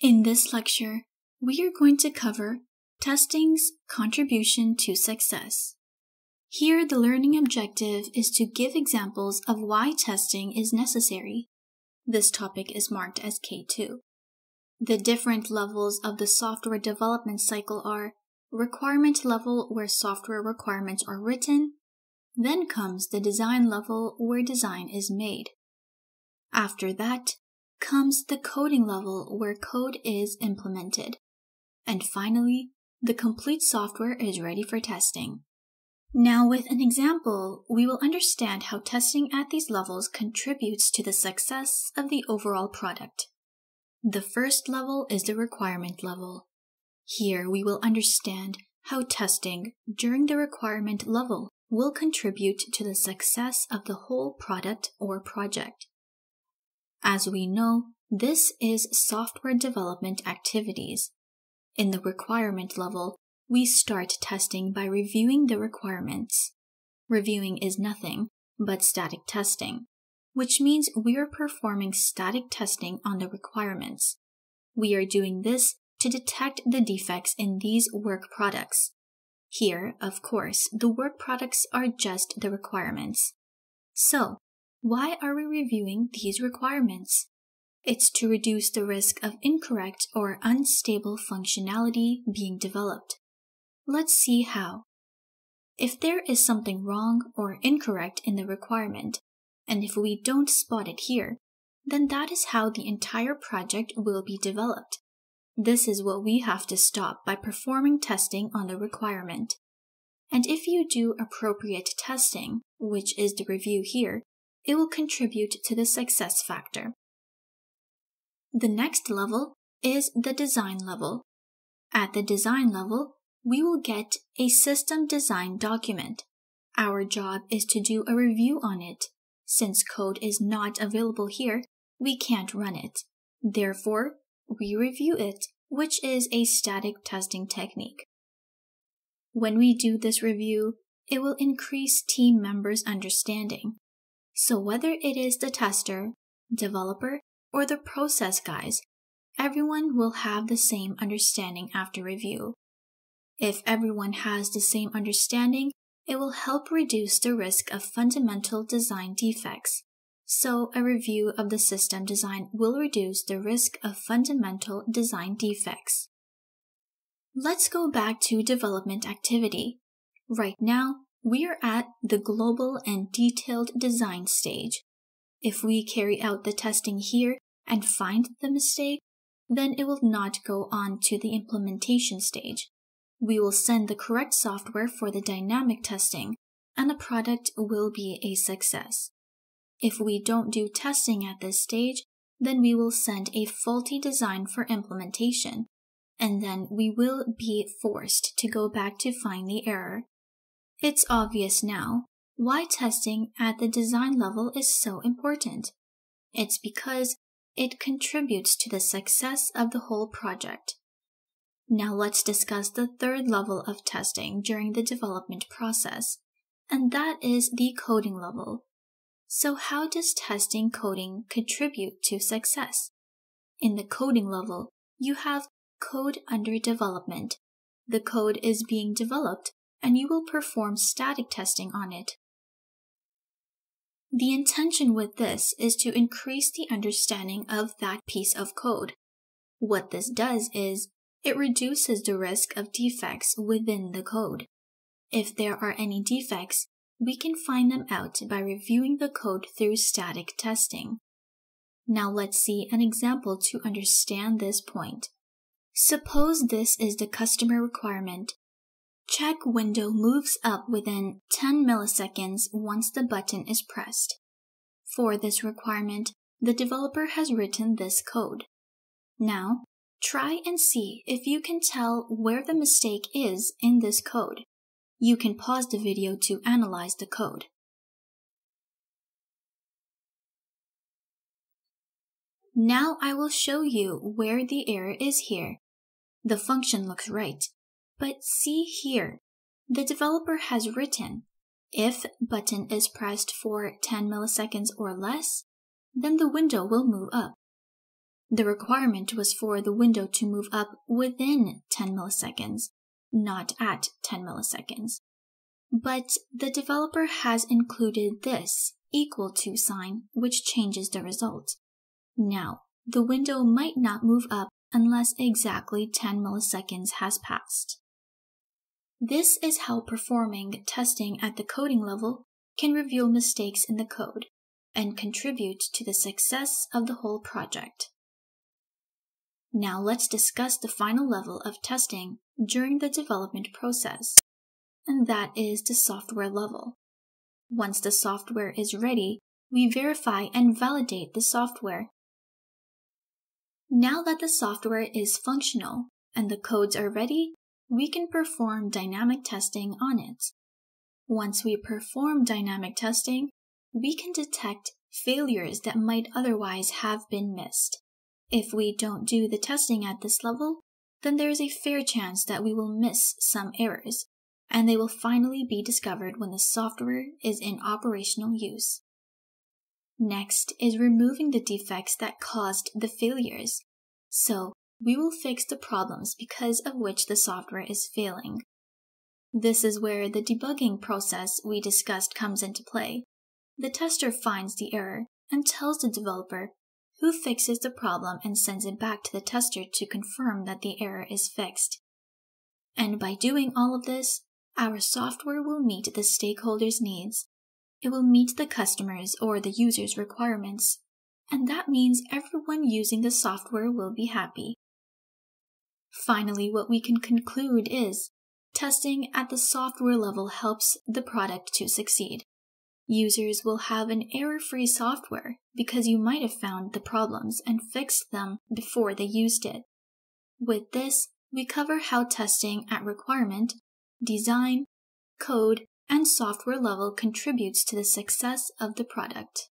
In this lecture, we are going to cover testing's contribution to success. Here, the learning objective is to give examples of why testing is necessary. This topic is marked as K2. The different levels of the software development cycle are requirement level where software requirements are written, then comes the design level where design is made. After that, comes the coding level where code is implemented. And finally, the complete software is ready for testing. Now, with an example, we will understand how testing at these levels contributes to the success of the overall product. The first level is the requirement level. Here we will understand how testing during the requirement level will contribute to the success of the whole product or project. As we know, this is software development activities. In the requirement level, we start testing by reviewing the requirements. Reviewing is nothing but static testing, which means we are performing static testing on the requirements. We are doing this to detect the defects in these work products. Here, of course, the work products are just the requirements. So, why are we reviewing these requirements? It's to reduce the risk of incorrect or unstable functionality being developed. Let's see how. If there is something wrong or incorrect in the requirement, and if we don't spot it here, then that is how the entire project will be developed. This is what we have to stop by performing testing on the requirement. And if you do appropriate testing, which is the review here, it will contribute to the success factor. The next level is the design level. At the design level, we will get a system design document. Our job is to do a review on it. Since code is not available here, we can't run it. Therefore, we review it, which is a static testing technique. When we do this review, it will increase team members' understanding. So whether it is the tester, developer, or the process guys, everyone will have the same understanding after review. If everyone has the same understanding, it will help reduce the risk of fundamental design defects. So a review of the system design will reduce the risk of fundamental design defects. Let's go back to development activity. Right now, we are at the global and detailed design stage. If we carry out the testing here and find the mistake, then it will not go on to the implementation stage. We will send the correct software for the dynamic testing, and the product will be a success. If we don't do testing at this stage, then we will send a faulty design for implementation, and then we will be forced to go back to find the error it's obvious now why testing at the design level is so important. It's because it contributes to the success of the whole project. Now let's discuss the third level of testing during the development process, and that is the coding level. So how does testing coding contribute to success? In the coding level, you have code under development. The code is being developed and you will perform static testing on it. The intention with this is to increase the understanding of that piece of code. What this does is it reduces the risk of defects within the code. If there are any defects, we can find them out by reviewing the code through static testing. Now let's see an example to understand this point. Suppose this is the customer requirement Check window moves up within 10 milliseconds once the button is pressed. For this requirement, the developer has written this code. Now, try and see if you can tell where the mistake is in this code. You can pause the video to analyze the code. Now I will show you where the error is here. The function looks right, but see here, the developer has written, if button is pressed for 10 milliseconds or less, then the window will move up. The requirement was for the window to move up within 10 milliseconds, not at 10 milliseconds. But the developer has included this equal to sign, which changes the result. Now, the window might not move up unless exactly 10 milliseconds has passed. This is how performing testing at the coding level can reveal mistakes in the code and contribute to the success of the whole project. Now let's discuss the final level of testing during the development process, and that is the software level. Once the software is ready, we verify and validate the software. Now that the software is functional and the codes are ready, we can perform dynamic testing on it. Once we perform dynamic testing, we can detect failures that might otherwise have been missed. If we don't do the testing at this level, then there is a fair chance that we will miss some errors, and they will finally be discovered when the software is in operational use. Next is removing the defects that caused the failures. So, we will fix the problems because of which the software is failing. This is where the debugging process we discussed comes into play. The tester finds the error and tells the developer who fixes the problem and sends it back to the tester to confirm that the error is fixed. And by doing all of this, our software will meet the stakeholders' needs. It will meet the customers or the user's requirements, and that means everyone using the software will be happy. Finally, what we can conclude is testing at the software level helps the product to succeed. Users will have an error-free software because you might have found the problems and fixed them before they used it. With this, we cover how testing at requirement, design, code, and software level contributes to the success of the product.